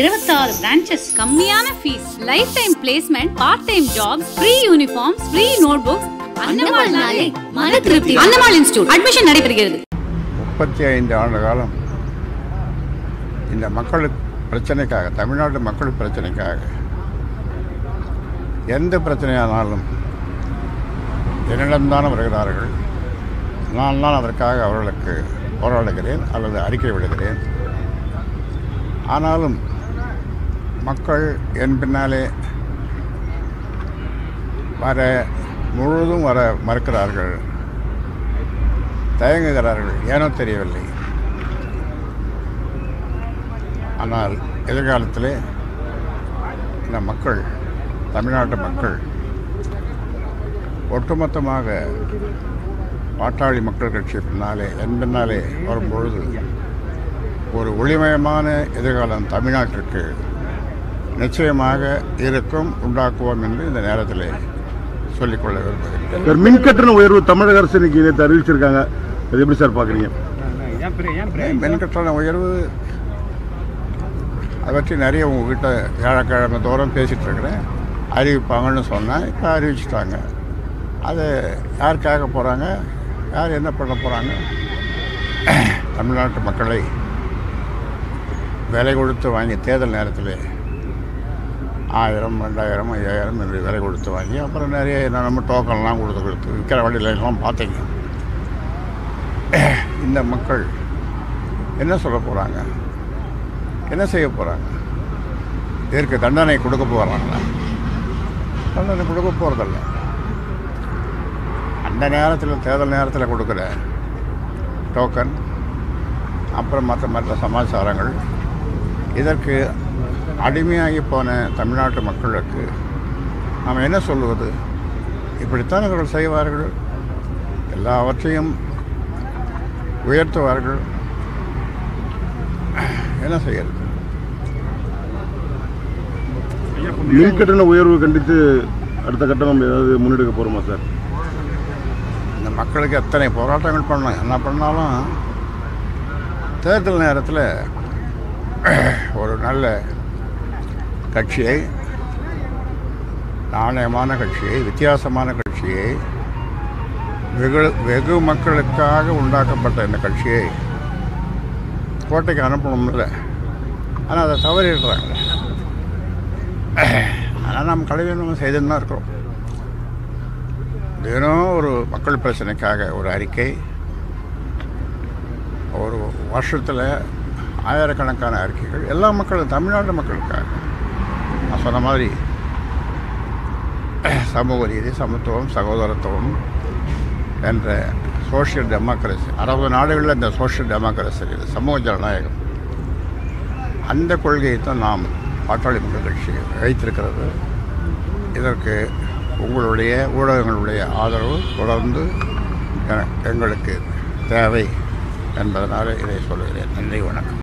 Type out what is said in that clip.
இருபத்தாறு பிரான்ச்சஸ் கம்மியான fees life time placement part time jobs free uniforms free note books அன்னமால் நாளே மன திருப்தி. அன்னமால் இன்ஸ்டியூட் அட்மிஷன் நடைபெறுகிறது. முப்பத்தி ஐந்து ஆண்டு காலம் இந்த மக்களுக்கு பிரச்சனைக்காக தமிழ்நாட்டு மக்கள் பிரச்சனைக்காக எந்த பிரச்சனையானாலும் என்னிடம்தான் வருகிறார்கள். நான் தான் அதற்காக அவர்களுக்கு போராடுகிறேன் அல்லது அறிக்கை விடுகிறேன். ஆனாலும் மக்கள் என் பின்னாலே வர முழுவதும் வர மறுக்கிறார்கள். தயங்குகிறார்கள். ஏனோ தெரியவில்லை. ஆனால் எதிர்காலத்திலே இந்த மக்கள் தமிழ்நாட்டு மக்கள் ஒட்டுமொத்தமாக பாட்டாளி மக்கள் கட்சி பின்னாலே என் பின்னாலே வரும்பொழுது ஒரு ஒளிமயமான எதிர்காலம் தமிழ்நாட்டிற்கு நிச்சயமாக இருக்கும் உண்டாக்குவோம் என்று இந்த நேரத்தில் சொல்லிக்கொள்ள விரும்புகிறேன். சார் மின் கட்டண உயர்வு தமிழக அரசு இன்னைக்கு நேற்று அறிவிச்சிருக்காங்க. அது எப்படி சார் பார்க்குறீங்க? மின் கட்டண உயர்வு? அதை பற்றி நிறைய உங்ககிட்ட வியாழக்கிழமை தோறும் பேசிகிட்டு இருக்கிறேன். அறிவிப்பாங்கன்னு சொன்னேன் இப்போ அறிவிச்சிட்டாங்க. அது யாருக்காக போகிறாங்க யார் என்ன பண்ண போகிறாங்க தமிழ்நாட்டு மக்களை விலை கொடுத்து வாங்கி தேர்தல் நேரத்தில் ஆயிரம் ரெண்டாயிரம் ஐயாயிரம் என்று விலை கொடுத்து வாங்கி அப்புறம் நிறைய நம்ம டோக்கன்லாம் கொடுத்து கொடுத்து விற்கிற வழியிலலாம் பார்த்தீங்க. இந்த மக்கள் என்ன சொல்ல போகிறாங்க என்ன செய்ய போகிறாங்க இதற்கு தண்டனை கொடுக்க போகிறாங்களா தண்டனை கொடுக்க போகிறதில்ல அந்த நேரத்தில் தேர்தல் நேரத்தில் கொடுக்குற டோக்கன் அப்புறம் மற்ற மற்ற சமாச்சாரங்கள் இதற்கு அடிமையாகி போன தமிழ்நாட்டு மக்களுக்கு நாம் என்ன சொல்லுவது? இப்படித்தான் இவர்கள் செய்வார்கள். எல்லாவற்றையும் உயர்த்துவார்கள். என்ன செய்யறது? மின் கட்டண உயர்வு கண்டித்து அடுத்த கட்டம் நம்ம ஏதாவது முன்னெடுக்க போகிறோமா சார்? இந்த மக்களுக்கு எத்தனை போராட்டங்கள் பண்ணலாம்? என்ன பண்ணாலும் தேர்தல் நேரத்தில் ஒரு நல்ல கட்சியை நாணயமான கட்சியை வித்தியாசமான கட்சியை வெகு வெகு மக்களுக்காக உண்டாக்கப்பட்ட இந்த கட்சியை கோட்டைக்கு அனுப்பணும்ல. ஆனால் அதை தவறிடுறாங்க. ஆனால் நம்ம கலைஞர் செய்துன்னு தான் இருக்கிறோம். தினம் ஒரு மக்கள் பிரச்சனைக்காக ஒரு அறிக்கை ஒரு வருஷத்தில் ஆயிரக்கணக்கான அறிக்கைகள் எல்லா மக்களும் தமிழ்நாட்டு மக்களுக்காக. நான் சொன்ன மாதிரி சமூக நீதி சமத்துவம் சகோதரத்துவம் என்ற சோஷியல் டெமோக்ரஸி அறுபது நாடுகளில் இந்த சோஷியல் டெமோக்ரஸி இருக்குது. சமூக ஜனநாயகம். அந்த கொள்கையை தான் நாம் பாட்டாளி மக்கள் கட்சி வைத்திருக்கிறது. இதற்கு உங்களுடைய ஊடகங்களுடைய ஆதரவு தொடர்ந்து எங்களுக்கு தேவை என்பதனால் இதை சொல்கிறேன். நன்றி வணக்கம்.